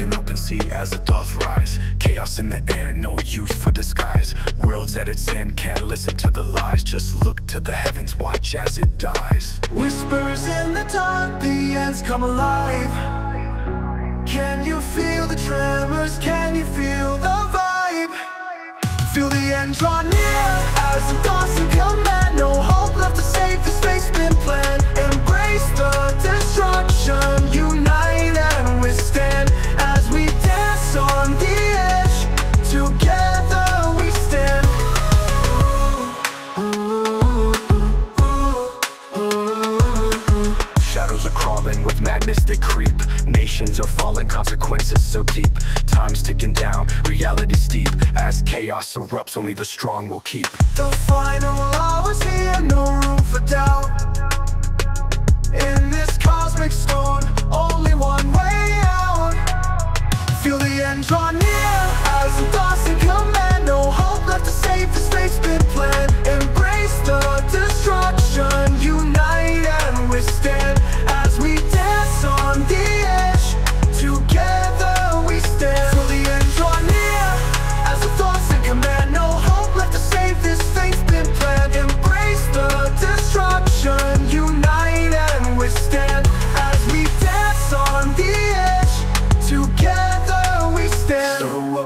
Looking up and see Azathoth rise. Chaos in the air, no use for disguise. World's at its end, can't listen to the lies. Just look to the heavens, watch as it dies. Whispers in the dark, the ends come alive. Can you feel the tremors? Can you feel the vibe? Feel the end draw near as the Shadows are crawling with madness they creep. Nations are falling, consequences so deep. Time's ticking down, reality steep. As chaos erupts, only the strong will keep. The final hour's here, no room for doubt. In this cosmic storm, only one way out. Feel the end draw near Azathoth's in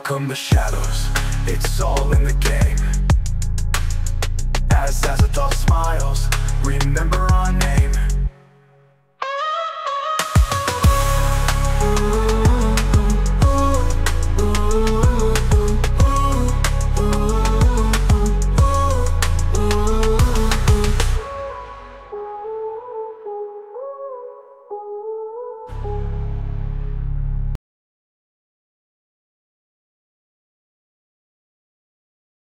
welcome the shadows, it's all in the game. As Azathoth smiles, remember